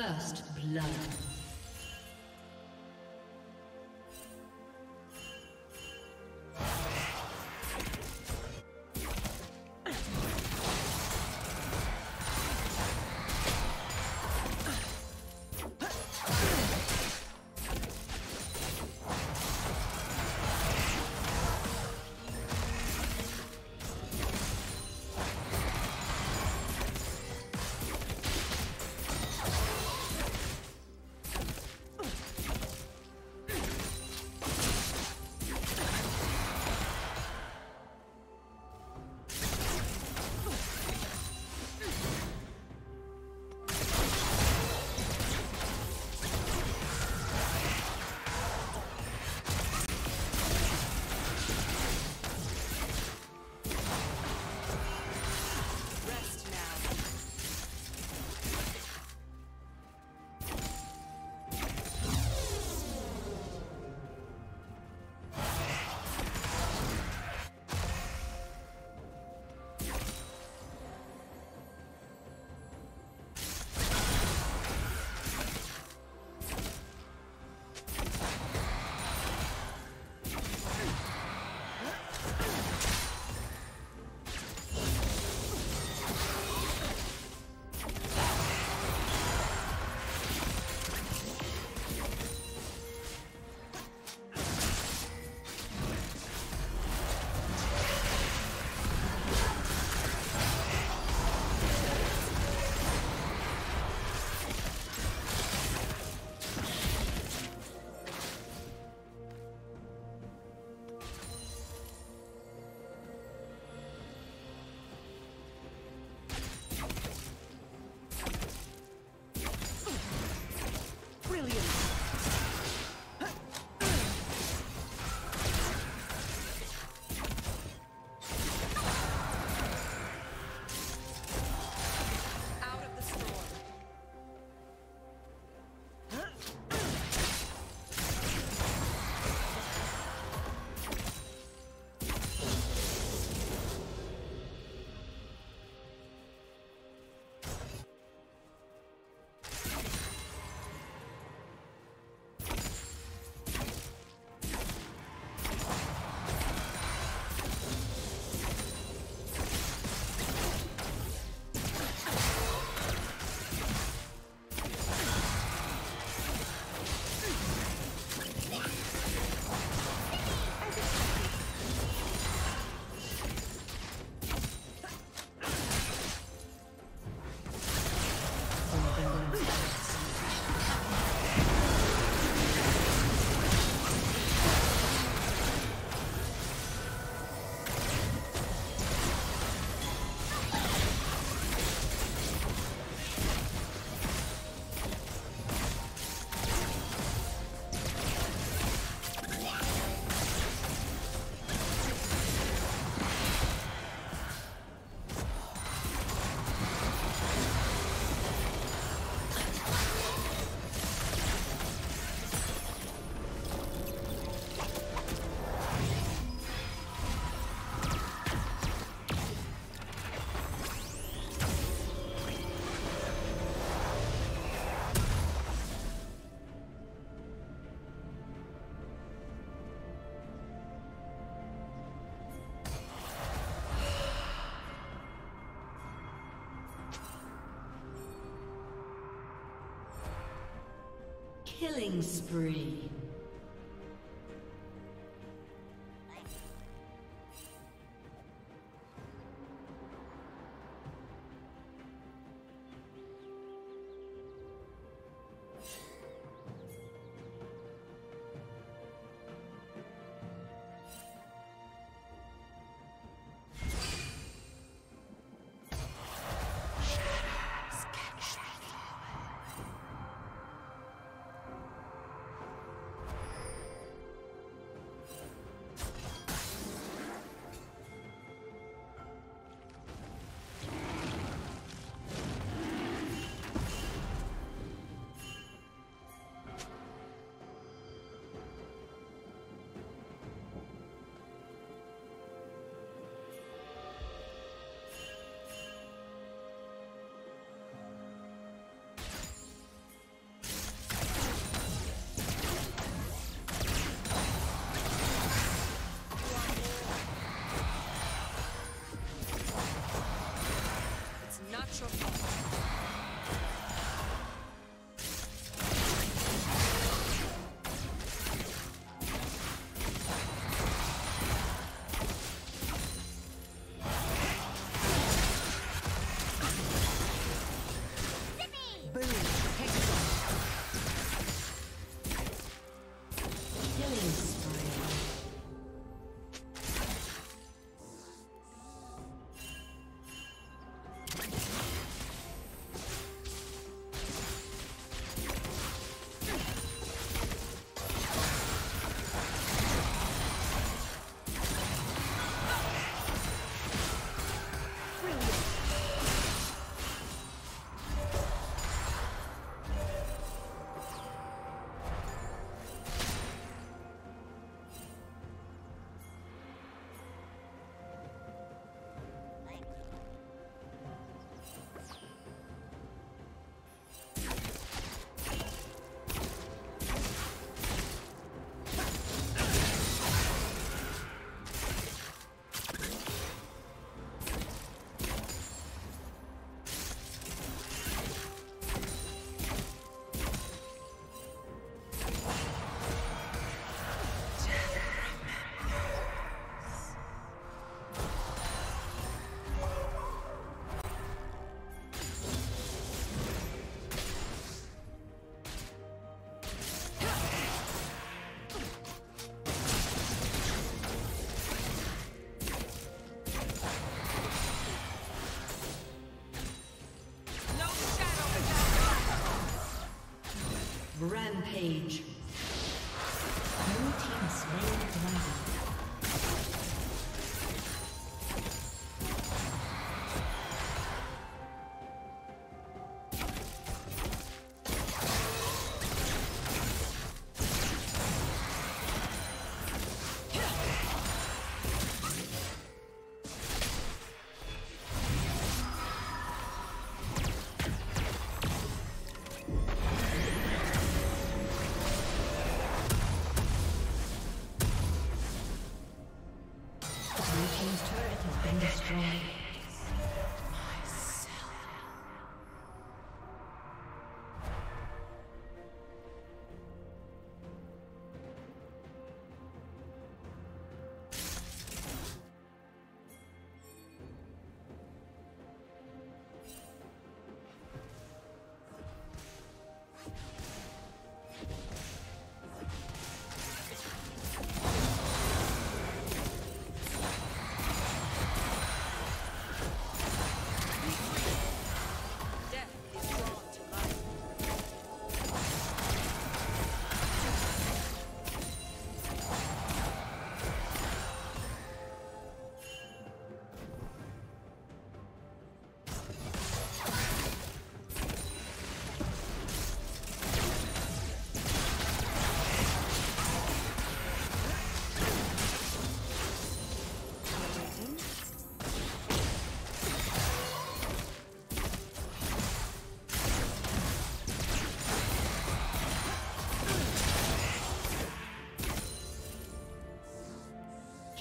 First blood. Killing spree. Rampage.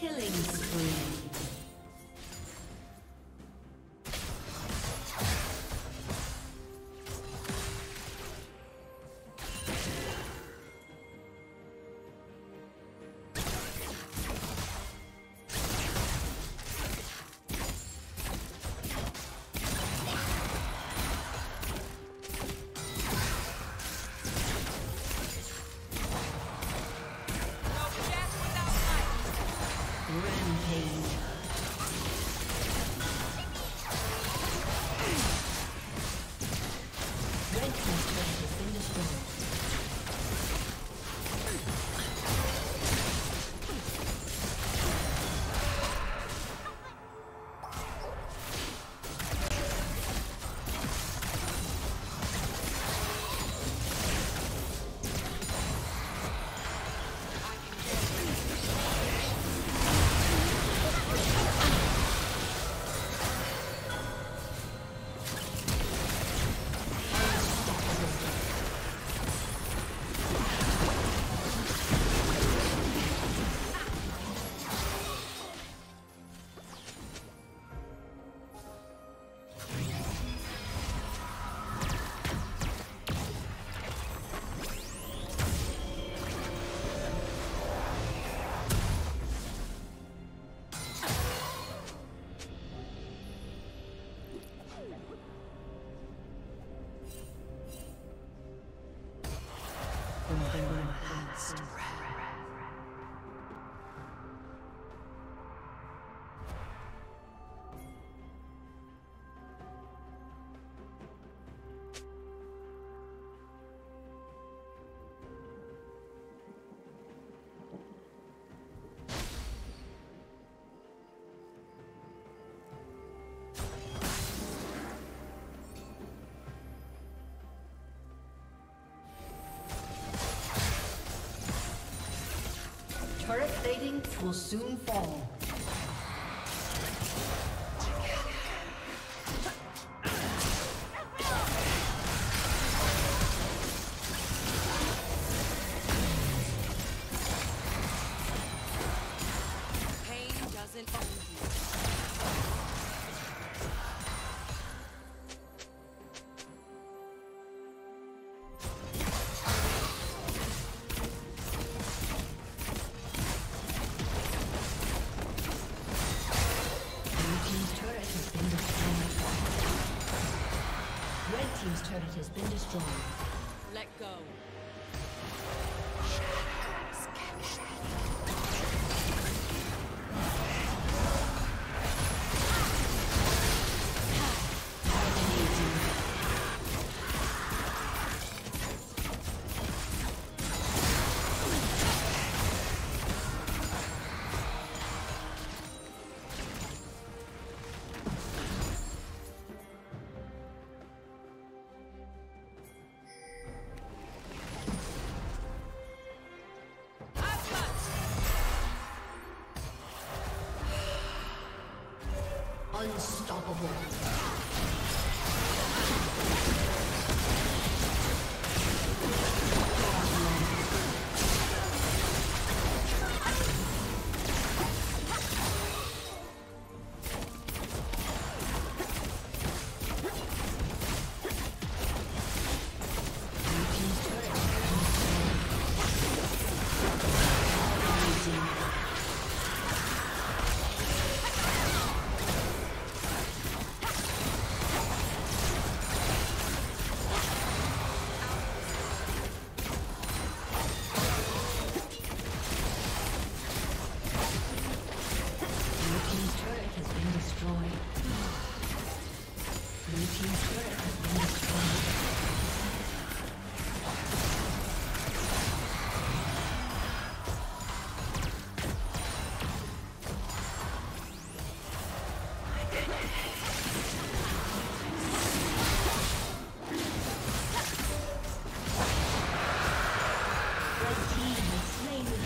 Turret will soon fall. has been destroyed. Unstoppable. slain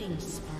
Killing spree.